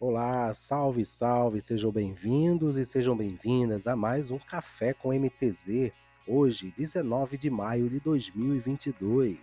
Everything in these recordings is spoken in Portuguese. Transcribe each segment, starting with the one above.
Olá, salve, salve, sejam bem-vindos e sejam bem-vindas a mais um Café com MTZ, hoje, 19 de maio de 2022.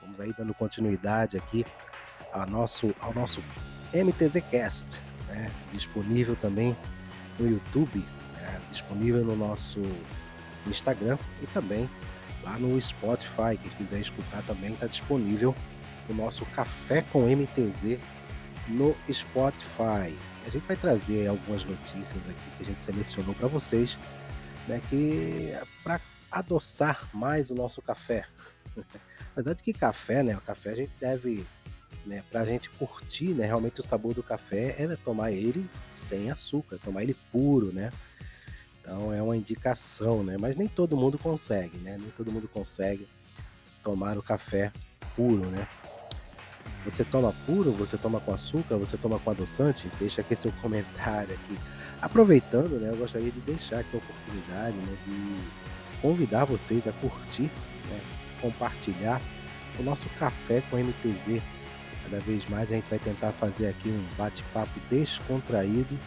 Vamos aí dando continuidade aqui ao nosso, ao nosso MTZ Cast, né? disponível também no YouTube, né? disponível no nosso Instagram e também lá no Spotify. Quem quiser escutar também está disponível o nosso Café com MTZ no Spotify. A gente vai trazer algumas notícias aqui que a gente selecionou para vocês, né, que para adoçar mais o nosso café. Apesar de que café, né, o café a gente deve, né, para a gente curtir, né, realmente o sabor do café é tomar ele sem açúcar, tomar ele puro, né. Então é uma indicação, né, mas nem todo mundo consegue, né, nem todo mundo consegue tomar o café puro, né. Você toma puro, você toma com açúcar, você toma com adoçante? Deixa aqui seu comentário aqui. Aproveitando, né, eu gostaria de deixar aqui a oportunidade né, de convidar vocês a curtir, né, compartilhar o nosso café com MTZ. Cada vez mais a gente vai tentar fazer aqui um bate-papo descontraído,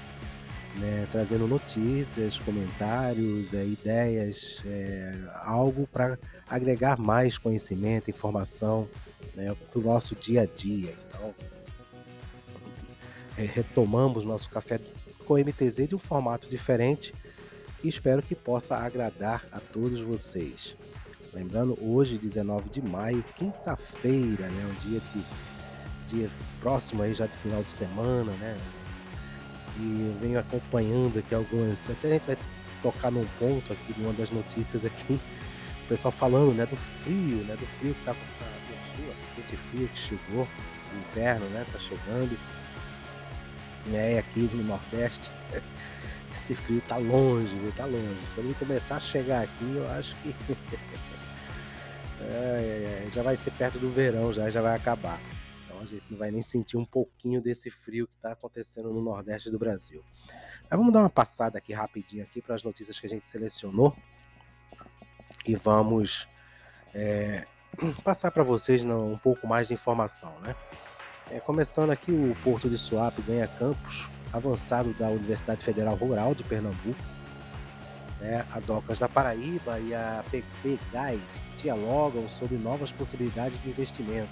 né, trazendo notícias, comentários, é, ideias, é, algo para agregar mais conhecimento, informação né, do nosso dia a dia. Então, é, retomamos nosso café com MTZ de um formato diferente e espero que possa agradar a todos vocês. Lembrando, hoje, 19 de maio, quinta-feira, né, um dia que dia próximo aí já do final de semana, né? E eu venho acompanhando aqui algumas, até a gente vai tocar num ponto aqui de uma das notícias aqui, o pessoal falando, né, do frio, né, do frio que tá, tá sul, quente frio que chegou, o inverno, né? Tá chegando. É, aqui no Nordeste, esse frio tá longe, viu? Tá longe. Quando ele começar a chegar aqui, eu acho que é, é, já vai ser perto do verão, já, já vai acabar. A gente não vai nem sentir um pouquinho desse frio que está acontecendo no Nordeste do Brasil. Mas vamos dar uma passada aqui rapidinho aqui para as notícias que a gente selecionou e vamos é, passar para vocês um pouco mais de informação, né? É, começando aqui, o Porto de Suape ganha campus avançado da Universidade Federal Rural de Pernambuco. Né? A Docas da Paraíba e a PP Gás dialogam sobre novas possibilidades de investimentos.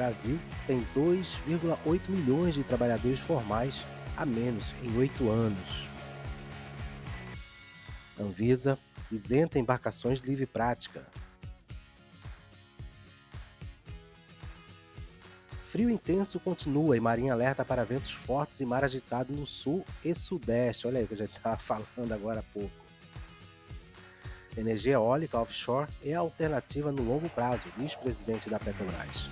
Brasil tem 2,8 milhões de trabalhadores formais a menos em oito anos. Anvisa isenta embarcações livre prática. Frio intenso continua e Marinha alerta para ventos fortes e mar agitado no sul e sudeste. Olha aí que a gente estava falando agora há pouco. Energia eólica offshore é a alternativa no longo prazo, diz presidente da Petrobras.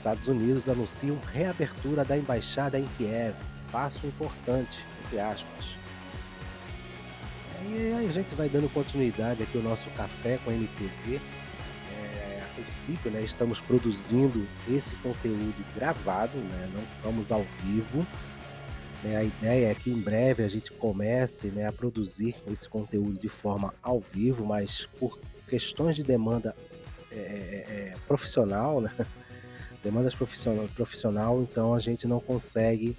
Estados Unidos anunciam reabertura da embaixada em Kiev, passo importante, entre aspas. E aí a gente vai dando continuidade aqui ao nosso café com a MTZ. É, a princípio, né, estamos produzindo esse conteúdo gravado, né, não estamos ao vivo. Né, a ideia é que em breve a gente comece né, a produzir esse conteúdo de forma ao vivo, mas por questões de demanda é, é, é profissional, né, demandas profissional, profissional, então a gente não consegue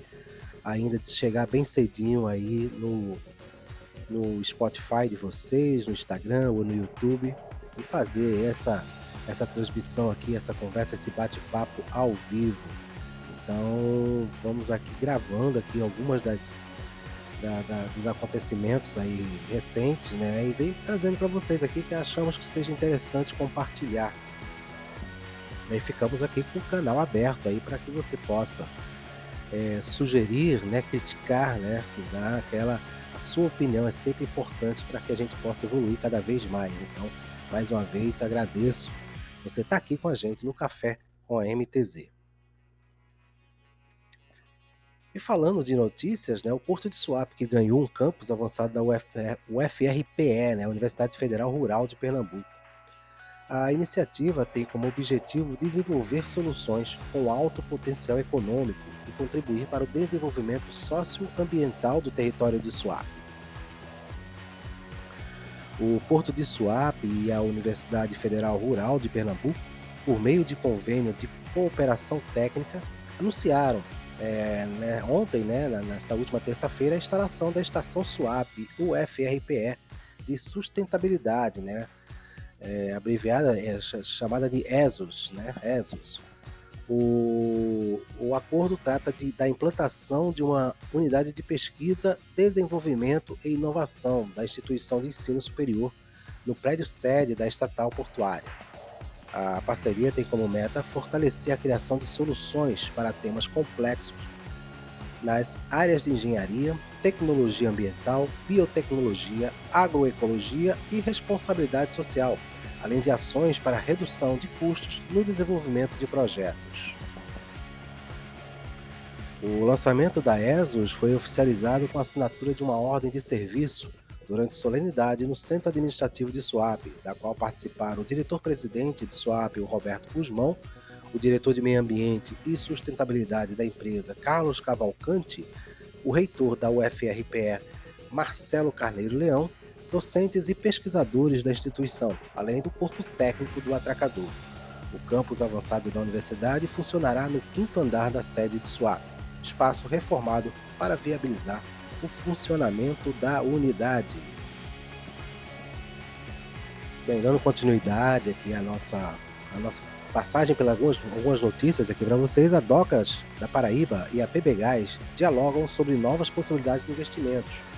ainda chegar bem cedinho aí no, no Spotify de vocês, no Instagram ou no YouTube e fazer essa, essa transmissão aqui, essa conversa, esse bate-papo ao vivo. Então vamos aqui gravando aqui algumas das da, da, dos acontecimentos aí recentes, né? E vem trazendo para vocês aqui que achamos que seja interessante compartilhar. E ficamos aqui com o canal aberto aí para que você possa é, sugerir, né, criticar, né, dar aquela a sua opinião é sempre importante para que a gente possa evoluir cada vez mais. Então, mais uma vez, agradeço você estar tá aqui com a gente no Café com a MTZ. E falando de notícias, né, o Porto de Suape, que ganhou um campus avançado da UFRPE, né, Universidade Federal Rural de Pernambuco. A iniciativa tem como objetivo desenvolver soluções com alto potencial econômico e contribuir para o desenvolvimento socioambiental do território de Suape. O Porto de Suape e a Universidade Federal Rural de Pernambuco por meio de convênio de cooperação técnica, anunciaram é, né, ontem, né, nesta última terça-feira, a instalação da estação SWAP UFRPE de sustentabilidade, né, é, abreviada, é, chamada de ESOS, né, ESOS. O, o acordo trata de, da implantação de uma unidade de pesquisa, desenvolvimento e inovação da instituição de ensino superior no prédio sede da estatal portuária. A parceria tem como meta fortalecer a criação de soluções para temas complexos nas áreas de engenharia, tecnologia ambiental, biotecnologia, agroecologia e responsabilidade social, além de ações para redução de custos no desenvolvimento de projetos. O lançamento da ESOS foi oficializado com a assinatura de uma ordem de serviço durante solenidade no Centro Administrativo de Suape, da qual participaram o diretor-presidente de Suape, o Roberto Guzmão, o diretor de Meio Ambiente e Sustentabilidade da empresa, Carlos Cavalcante, o reitor da UFRPE, Marcelo Carneiro Leão, docentes e pesquisadores da instituição, além do corpo técnico do atracador. O campus avançado da universidade funcionará no quinto andar da sede de Suape, espaço reformado para viabilizar o funcionamento da unidade. Bem, dando continuidade aqui à nossa, à nossa passagem pelas algumas, algumas notícias aqui para vocês, a Docas da Paraíba e a PB Gás dialogam sobre novas possibilidades de investimentos.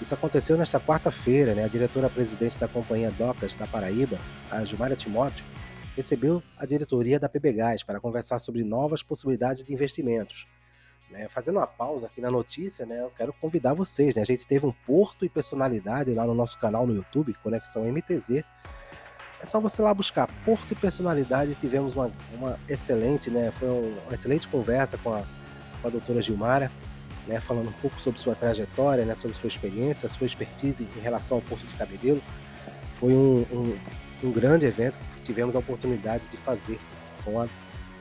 Isso aconteceu nesta quarta-feira, né? A diretora-presidente da companhia Docas da Paraíba, a Gilmara Timóteo, recebeu a diretoria da PB Gás para conversar sobre novas possibilidades de investimentos. Né? Fazendo uma pausa aqui na notícia, né, eu quero convidar vocês. Né? A gente teve um Porto e Personalidade lá no nosso canal no YouTube, Conexão MTZ. É só você lá buscar Porto e Personalidade. Tivemos uma, uma excelente, né, foi uma excelente conversa com a, com a doutora Gilmara, né, falando um pouco sobre sua trajetória, né, sobre sua experiência, sua expertise em relação ao Porto de Cabedelo. Foi um, um, um grande evento que tivemos a oportunidade de fazer com a,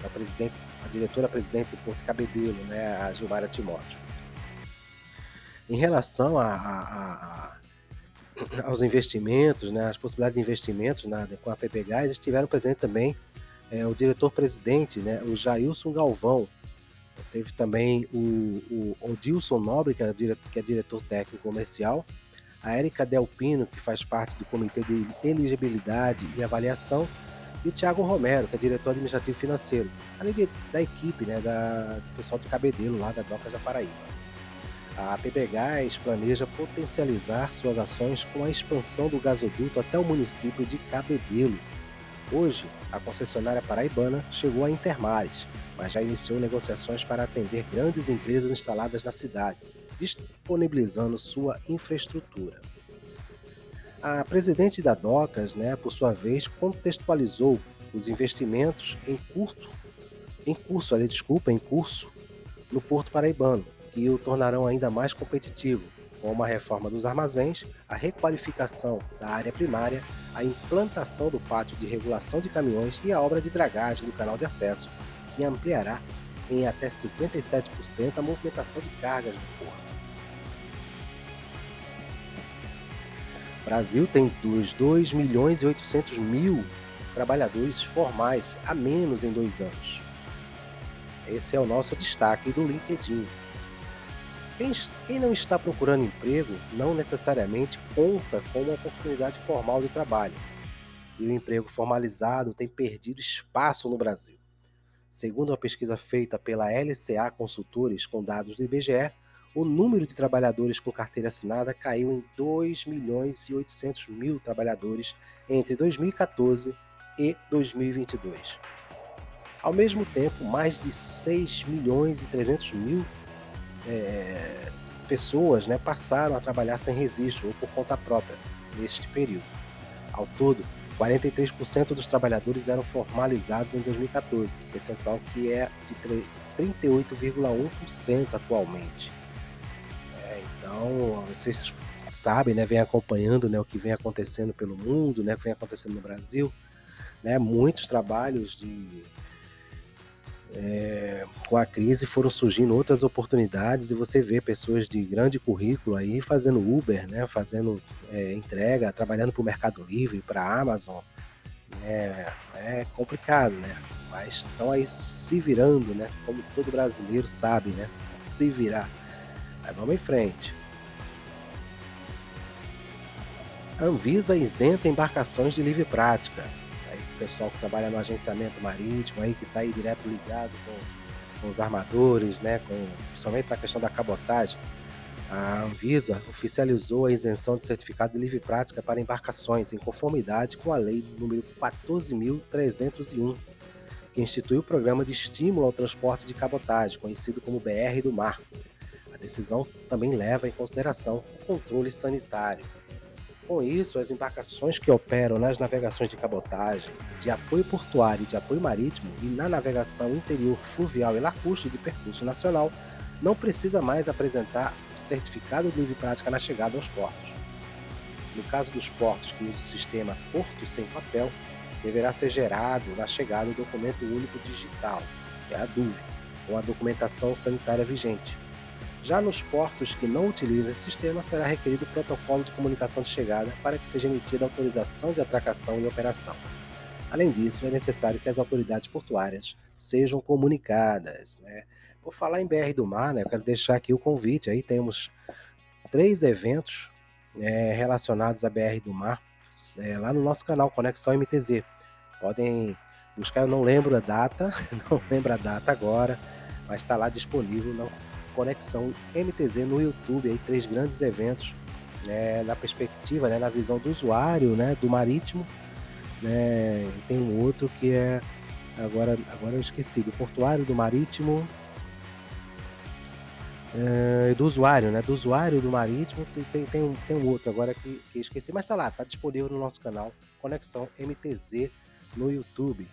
a presidente a diretora-presidente do Porto Cabedelo, né, a Gilmara Timóteo. Em relação a, a, aos investimentos, né, as possibilidades de investimentos na, com a PP Gás, estiveram presentes também é, o diretor-presidente, né, o Jailson Galvão, teve também o, o, o Dilson Nobre, que é, diretor, que é diretor técnico comercial, a Érica Delpino, que faz parte do Comitê de Elegibilidade e Avaliação, e o Thiago Romero, que é diretor administrativo financeiro, além de, da equipe, né, da, do pessoal do Cabedelo, lá da Docas da Paraíba. A PB Gás planeja potencializar suas ações com a expansão do gasoduto até o município de Cabedelo. Hoje, a concessionária paraibana chegou a Intermares, mas já iniciou negociações para atender grandes empresas instaladas na cidade, disponibilizando sua infraestrutura. A presidente da DOCAS, né, por sua vez, contextualizou os investimentos em curto, em curso, ali, desculpa, em curso no Porto Paraibano, que o tornarão ainda mais competitivo, como a reforma dos armazéns, a requalificação da área primária, a implantação do pátio de regulação de caminhões e a obra de dragagem do canal de acesso, que ampliará em até 57% a movimentação de cargas no porto. Brasil tem dos 2 milhões e 800 mil trabalhadores formais a menos em dois anos. Esse é o nosso destaque do LinkedIn. Quem, quem não está procurando emprego não necessariamente conta com uma oportunidade formal de trabalho. E o emprego formalizado tem perdido espaço no Brasil. Segundo uma pesquisa feita pela LCA Consultores com dados do IBGE, o número de trabalhadores com carteira assinada caiu em 2 milhões e 800 mil trabalhadores entre 2014 e 2022. Ao mesmo tempo, mais de 6 milhões e 300 mil é, pessoas né, passaram a trabalhar sem registro ou por conta própria neste período. Ao todo, 43% dos trabalhadores eram formalizados em 2014, percentual que é de 38,1% atualmente. Então, vocês sabem, né, vem acompanhando, né, o que vem acontecendo pelo mundo, né, o que vem acontecendo no Brasil, né, muitos trabalhos de é, com a crise foram surgindo outras oportunidades e você vê pessoas de grande currículo aí fazendo Uber, né, fazendo é, entrega, trabalhando para o Mercado Livre, para a Amazon, É, é complicado, né? Mas estão aí se virando, né? Como todo brasileiro sabe, né? Se virar. Mas vamos em frente. Anvisa isenta embarcações de livre prática. Pessoal que trabalha no agenciamento marítimo aí que está aí direto ligado com, com, os armadores, né? Com, principalmente na questão da cabotagem. A Anvisa oficializou a isenção de certificado de livre prática para embarcações em conformidade com a lei número 14.301, que institui o programa de estímulo ao transporte de cabotagem, conhecido como BR do Mar. A decisão também leva em consideração o controle sanitário. Com isso, as embarcações que operam nas navegações de cabotagem, de apoio portuário e de apoio marítimo e na navegação interior fluvial e lacustre de percurso nacional não precisa mais apresentar o certificado de livre prática na chegada aos portos. No caso dos portos que usam o sistema Porto Sem Papel, deverá ser gerado na chegada o documento único digital, que é a DUV, com a documentação sanitária vigente. Já nos portos que não utilizam esse sistema, será requerido o protocolo de comunicação de chegada para que seja emitida autorização de atracação e operação. Além disso, é necessário que as autoridades portuárias sejam comunicadas. Né? Por falar em BR do Mar, né, eu quero deixar aqui o convite. Aí temos três eventos é, relacionados à BR do Mar é, lá no nosso canal Conexão MTZ. Podem buscar, eu não lembro a data, não lembro a data agora, mas está lá disponível no Conexão MTZ no YouTube, aí três grandes eventos né, na perspectiva, né, na visão do usuário, né, do marítimo, né, e tem um outro que é agora, agora eu esqueci, do portuário, do marítimo, é, do usuário, né, do usuário do marítimo, tem, tem, um, tem um outro agora que, que esqueci, mas está lá, está disponível no nosso canal Conexão MTZ no YouTube.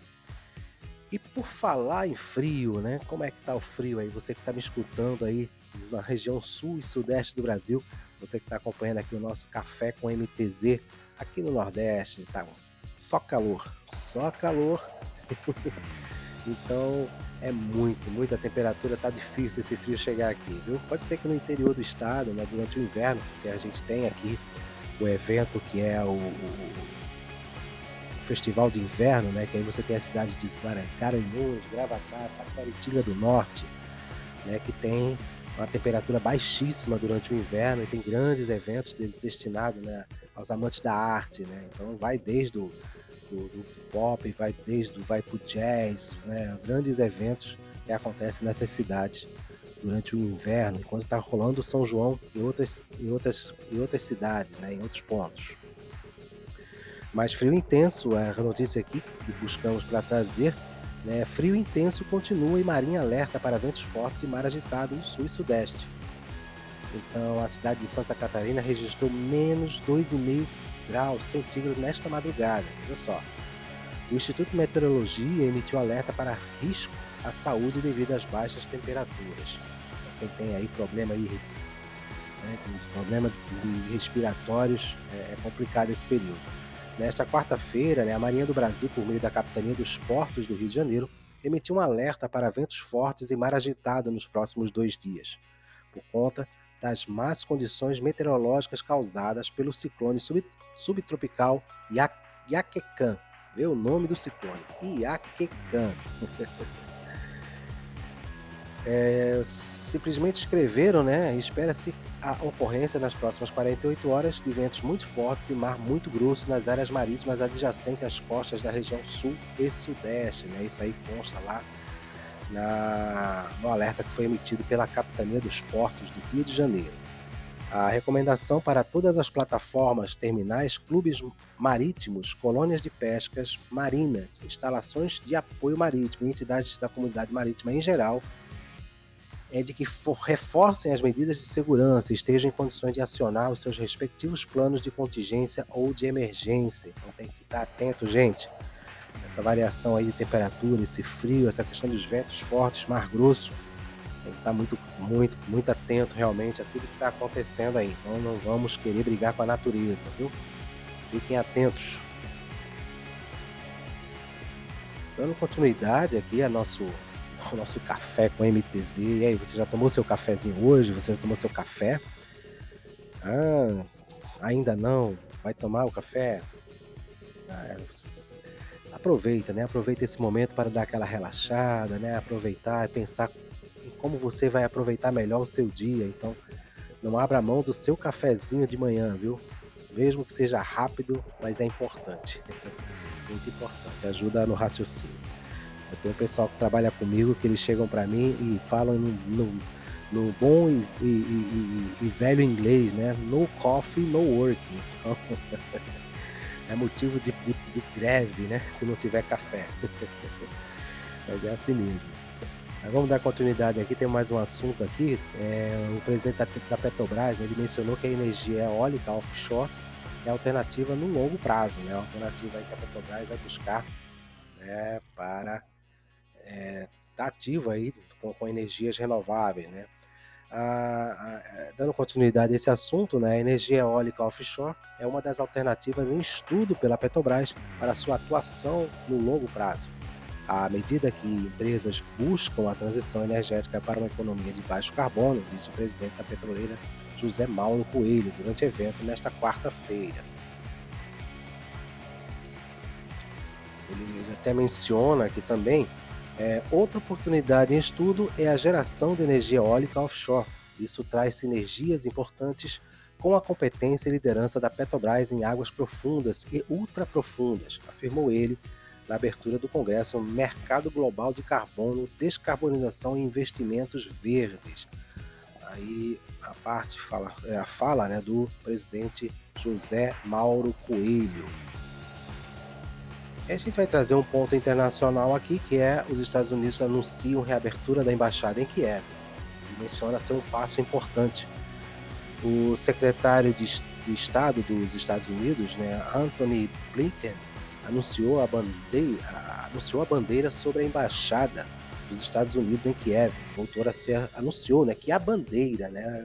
E por falar em frio, né? Como é que tá o frio aí? Você que está me escutando aí na região sul e sudeste do Brasil, você que está acompanhando aqui o nosso café com MTZ aqui no Nordeste, tá só calor, só calor. então é muito, muita temperatura, tá difícil esse frio chegar aqui, viu? Pode ser que no interior do estado, né, durante o inverno, porque a gente tem aqui o evento que é o, o festival de inverno, né? Que aí você tem a cidade de Garanhuns, Gravatá, Taquaritinga do Norte, né? Que tem uma temperatura baixíssima durante o inverno e tem grandes eventos destinados né, aos amantes da arte, né? Então vai desde o do, do pop, vai desde vai pro jazz, né? Grandes eventos que acontecem nessas cidades durante o inverno, enquanto está rolando São João e outras, e outras, e outras cidades, né, em outros pontos. Mas frio intenso, a notícia aqui que buscamos para trazer, né, frio intenso continua e marinha alerta para ventos fortes e mar agitado no sul e sudeste. Então a cidade de Santa Catarina registrou menos 2,5 graus centígrados nesta madrugada. Olha só. O Instituto de Meteorologia emitiu alerta para risco à saúde devido às baixas temperaturas. Quem tem aí problema aí, né, problema de respiratórios, é, é complicado esse período. Nesta quarta-feira, né, a Marinha do Brasil, por meio da Capitania dos Portos do Rio de Janeiro, emitiu um alerta para ventos fortes e mar agitado nos próximos dois dias, por conta das más condições meteorológicas causadas pelo ciclone sub, subtropical Iaquecan. Vê o nome do ciclone, Iaquecan. é, simplesmente escreveram, né? Espera-se a ocorrência nas próximas 48 horas de ventos muito fortes e mar muito grosso nas áreas marítimas adjacentes às costas da região sul e sudeste, né? Isso aí consta lá na, no alerta que foi emitido pela Capitania dos Portos do Rio de Janeiro. A recomendação para todas as plataformas, terminais, clubes marítimos, colônias de pescas marinas, instalações de apoio marítimo e entidades da comunidade marítima em geral é de que for, reforcem as medidas de segurança e estejam em condições de acionar os seus respectivos planos de contingência ou de emergência. Então tem que estar atento, gente. Essa variação aí de temperatura, esse frio, essa questão dos ventos fortes, mar grosso, tem que estar muito, muito, muito atento realmente a tudo que está acontecendo aí. Então não vamos querer brigar com a natureza, viu? Fiquem atentos. Dando continuidade aqui a nosso o nosso café com MTZ. E aí, você já tomou seu cafezinho hoje? Você já tomou seu café? Ah, ainda não? Vai tomar o café? Ah, aproveita, né? Aproveita esse momento para dar aquela relaxada, né? Aproveitar e pensar em como você vai aproveitar melhor o seu dia. Então, não abra mão do seu cafezinho de manhã, viu? Mesmo que seja rápido, mas é importante. Muito importante, ajuda no raciocínio. Eu tenho um pessoal que trabalha comigo que eles chegam para mim e falam no, no, no bom e, e, e, e, velho inglês, né? No coffee, no working. é motivo de, de, de greve, né? Se não tiver café. Mas é assim mesmo. Mas vamos dar continuidade aqui, tem mais um assunto aqui. É, o presidente da, da Petrobras né, ele mencionou que a energia eólica offshore é alternativa no longo prazo, né? A alternativa que a Petrobras vai buscar né, para é, tá ativa aí com, com energias renováveis, né? dando continuidade a esse assunto, né, a energia eólica offshore é uma das alternativas em estudo pela Petrobras para sua atuação no longo prazo. À medida que empresas buscam a transição energética para uma economia de baixo carbono, disse o presidente da petroleira José Mauro Coelho durante evento nesta quarta-feira. Ele até menciona aqui também é, outra oportunidade em estudo é a geração de energia eólica offshore. Isso traz sinergias importantes com a competência e liderança da Petrobras em águas profundas e ultraprofundas, afirmou ele na abertura do Congresso Mercado Global de Carbono, Descarbonização e Investimentos Verdes. Aí a parte fala, é a fala né, do presidente José Mauro Coelho. A gente vai trazer um ponto internacional aqui, que é os Estados Unidos anunciam reabertura da embaixada em Kiev. E menciona ser um passo importante. O secretário de, de Estado dos Estados Unidos, né, Anthony Blinken, anunciou a bandeira, anunciou a bandeira sobre a embaixada dos Estados Unidos em Kiev. Voltou a ser anunciou, né, que a bandeira, né,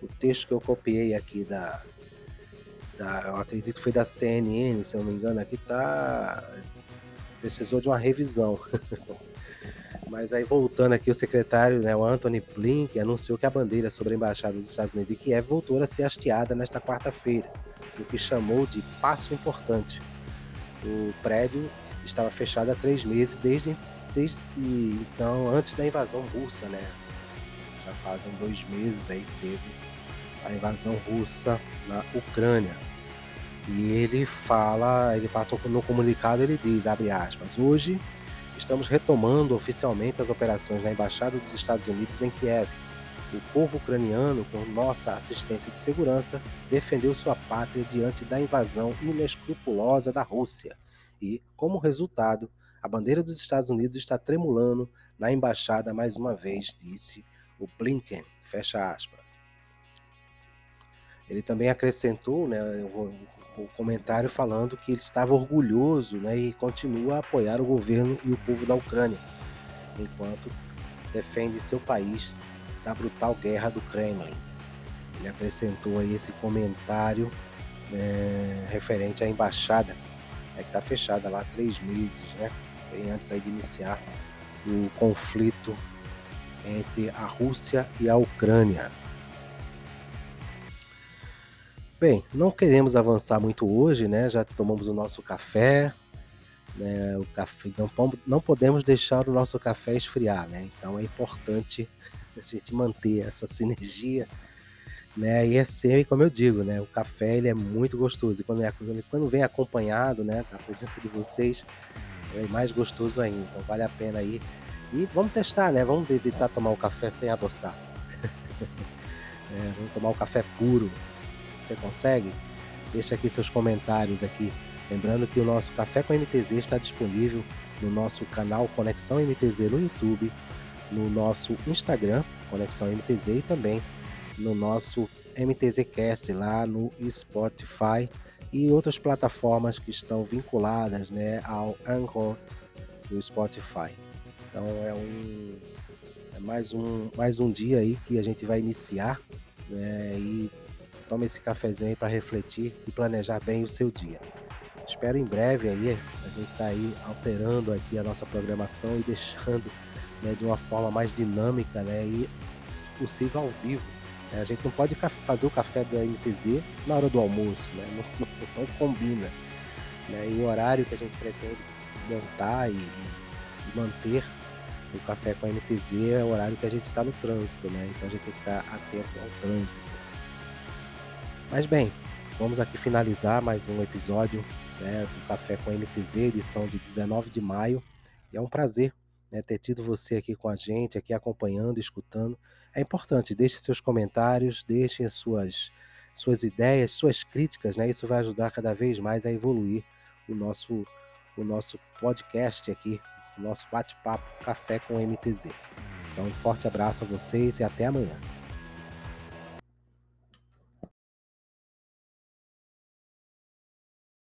o texto que eu copiei aqui da da, eu acredito que foi da CNN, se eu não me engano, aqui tá. Precisou de uma revisão. Mas aí voltando aqui, o secretário, né, o Anthony Blink, anunciou que a bandeira sobre a embaixada dos Estados Unidos de Kiev voltou a ser hasteada nesta quarta-feira, o que chamou de passo importante. O prédio estava fechado há três meses desde, desde então, antes da invasão russa, né? Já fazem dois meses aí que teve a invasão russa na Ucrânia. E ele fala, ele passa no comunicado, ele diz, abre aspas, hoje estamos retomando oficialmente as operações na Embaixada dos Estados Unidos em Kiev. O povo ucraniano, com nossa assistência de segurança, defendeu sua pátria diante da invasão inescrupulosa da Rússia. E, como resultado, a bandeira dos Estados Unidos está tremulando na embaixada mais uma vez, disse o Blinken. Fecha aspas. Ele também acrescentou né, o comentário falando que ele estava orgulhoso né, e continua a apoiar o governo e o povo da Ucrânia, enquanto defende seu país da brutal guerra do Kremlin. Ele acrescentou aí esse comentário é, referente à embaixada, é, que está fechada lá há três meses, né, bem antes aí de iniciar o conflito entre a Rússia e a Ucrânia. Bem, não queremos avançar muito hoje, né? Já tomamos o nosso café, né? O café não, não podemos deixar o nosso café esfriar, né? Então é importante a gente manter essa sinergia, né? E é sempre, como eu digo, né? O café ele é muito gostoso e quando, é, quando vem acompanhado, né? A presença de vocês é mais gostoso ainda. Então vale a pena aí. E vamos testar, né? Vamos evitar tomar o café sem adoçar. é, vamos tomar o café puro, você consegue? Deixa aqui seus comentários aqui. Lembrando que o nosso Café com MTZ está disponível no nosso canal Conexão MTZ no YouTube, no nosso Instagram, Conexão MTZ, e também no nosso MTZcast lá no Spotify e outras plataformas que estão vinculadas né, ao Anchor do Spotify. Então é um é mais um mais um dia aí que a gente vai iniciar né, e Tome esse cafezinho aí para refletir e planejar bem o seu dia. Espero em breve aí a gente tá aí alterando aqui a nossa programação e deixando né, de uma forma mais dinâmica, né, e se possível ao vivo. É, a gente não pode fazer o café da MTZ na hora do almoço, né, não, não, não combina. Né, e o horário que a gente pretende montar e, e manter o café com a MTZ é o horário que a gente está no trânsito, né? Então a gente tem que estar atento ao trânsito. Mas bem, vamos aqui finalizar mais um episódio né, do Café com MTZ, edição de 19 de maio. E é um prazer né, ter tido você aqui com a gente, aqui acompanhando, escutando. É importante, deixe seus comentários, deixe suas, suas ideias, suas críticas, né? Isso vai ajudar cada vez mais a evoluir o nosso, o nosso podcast aqui, o nosso bate-papo Café com MTZ. Então, um forte abraço a vocês e até amanhã.